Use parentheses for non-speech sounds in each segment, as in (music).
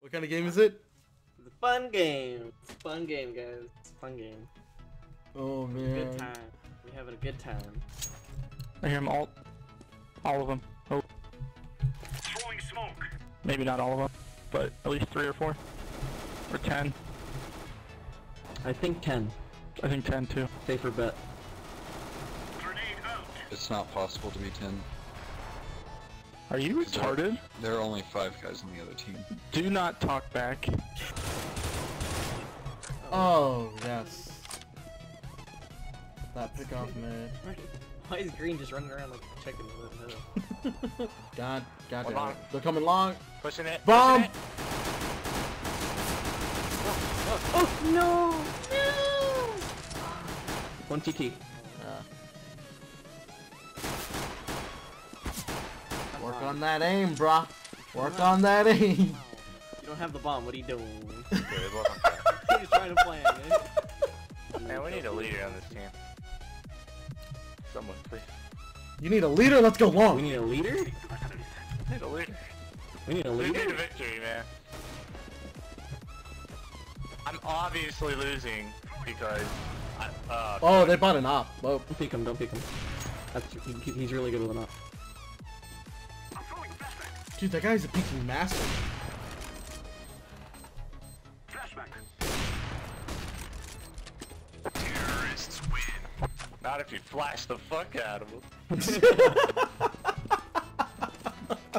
What kind of game is it? It's a fun game. It's a fun game, guys. It's a fun game. Oh Good man. time. We having a good time. I hear them all. All of them. Oh. Throwing smoke. Maybe not all of them, but at least three or four. Or ten. I think 10. I think ten too. Safer bet. Grenade out. It's not possible to be 10. Are you retarded? There are only five guys on the other team. Do not talk back. Oh yes. That pick off man. Why is Green just running around like a chicken? What the hell? God, God damn it. They're coming long. Pushing it. Bomb! pushing it. Oh no! No! One TT. On that aim, brah. Work on that aim. You don't have the bomb. What are you doing? Dude, it wasn't (laughs) fair. He's trying to plan it. Man, we need a leader on this team. Someone, please. You need a leader. Let's go long. We need a leader. We need a leader. We need a leader? We need a victory, man. I'm obviously losing because. I, uh, Oh, they bought an AWP. Whoa. Don't pick him. Don't pick him. That's he, he's really good with an AWP. Dude, that guy's a peeking master. Terrorists win. Not if you flash the fuck out of them. (laughs)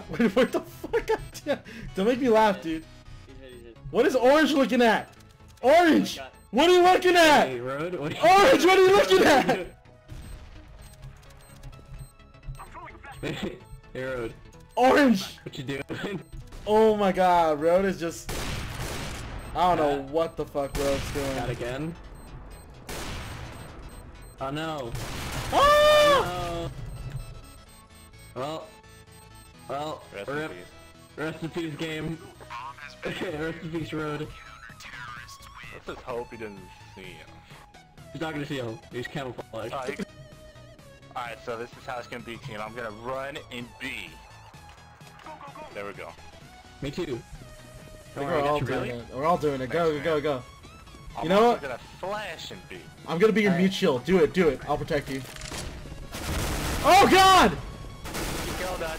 Wait, what the fuck? (laughs) Don't make me laugh, dude. He's hit, he's hit. What is Orange looking at? Orange! Oh. What are you looking Hey, at? Road. What Orange, what are you looking at? hey, Road. (laughs) Orange! What you doing? (laughs) Oh my god, Road is just... I don't know what the fuck Road's That doing. again? Oh no. Ah! Oh. Well. Well. Rest in peace. Rest in peace, game. (laughs) Rest in peace, Road. Let's just hope he doesn't see him. He's not gonna see him. He's camouflaged. Oh, Alright, so this is how it's gonna be, team. I'm gonna run in B. There we go. Me too. I Don't we're all you, doing Billy. it. We're all doing it. Go, Thanks, go, man. go. I'm You know also what? gonna flash in I'm gonna be your Alright. mute shield. Do it, do it. I'll protect you. Oh god! You killed that.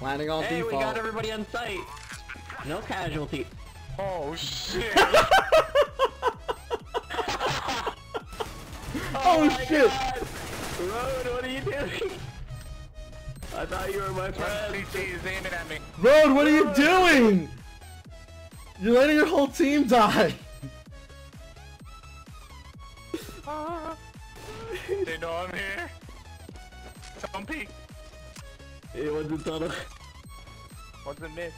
Landing on Hey, we got everybody on site. No casualty. Oh shit! (laughs) (laughs) Oh, oh my shit! God. Road, what are you doing? I thought you were my friend. CT is aiming at me. Road, what are you doing? You're letting your whole team die. (laughs) They know I'm here. Don't peek. It wasn't tunnel. Wasn't mid.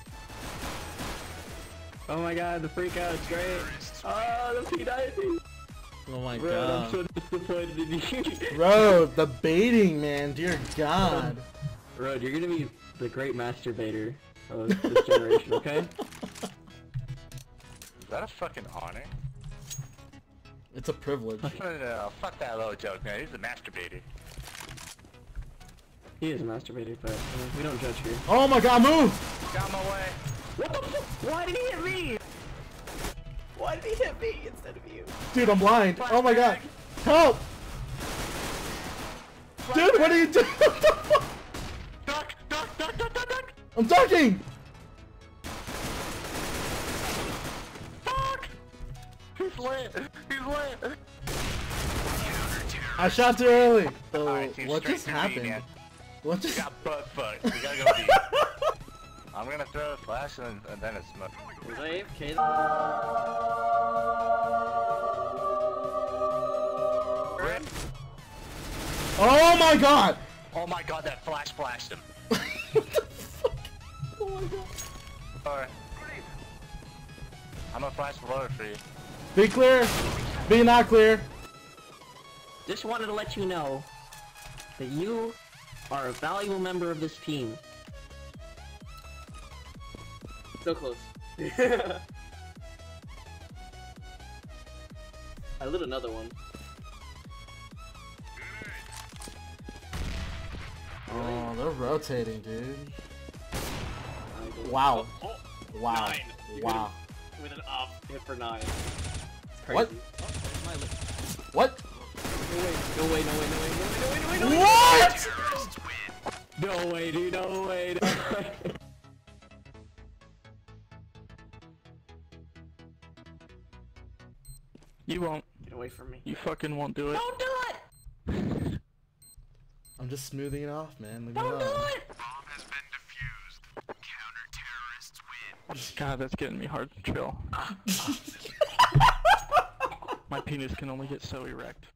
Oh my god, the freak out is great. Oh, the P90. Oh my Road, I'm so disappointed in you. (laughs) Road, the baiting, man. Dear god. Bro, you're gonna be the great masturbator of this generation, okay? (laughs) Is that a fucking honor? It's a privilege. No, no, no. Fuck that little joke, man. He's a masturbator. He is a masturbator, but uh, we don't judge here. Oh my god, move! Got my way. What the fuck? Why did he hit me? Why did he hit me instead of you? Dude, I'm blind. Oh my god. Help! Dude, what are you doing? (laughs) Duck, duck, duck, duck, duck, duck. I'm ducking! Fuck. He's lit. He's lit. I shot too early. So, Alright, team, what just happened? man. What We just... got butt fucked. We gotta go (laughs) deep. I'm gonna throw a flash and, and then a smoke. Was I AFK? Oh my god! Oh my god, that flash flashed him. (laughs) what the fuck? Oh my god. Sorry. I'm gonna flash below for you. Be clear. Be not clear. Just wanted to let you know that you are a valuable member of this team. So close. (laughs) I lit another one. Oh, they're rotating, dude. Wow. Oh, oh, Wow. Nine. Wow. With an AWP hit for nine. It's crazy. Oh, what? Oh, my. What? You won't. Get away from me. You fucking won't do it. Don't do it! (laughs) I'm just smoothing it off, man. Leave me Don't do alone. it! God, that's getting me hard to chill. (laughs) My penis can only get so erect.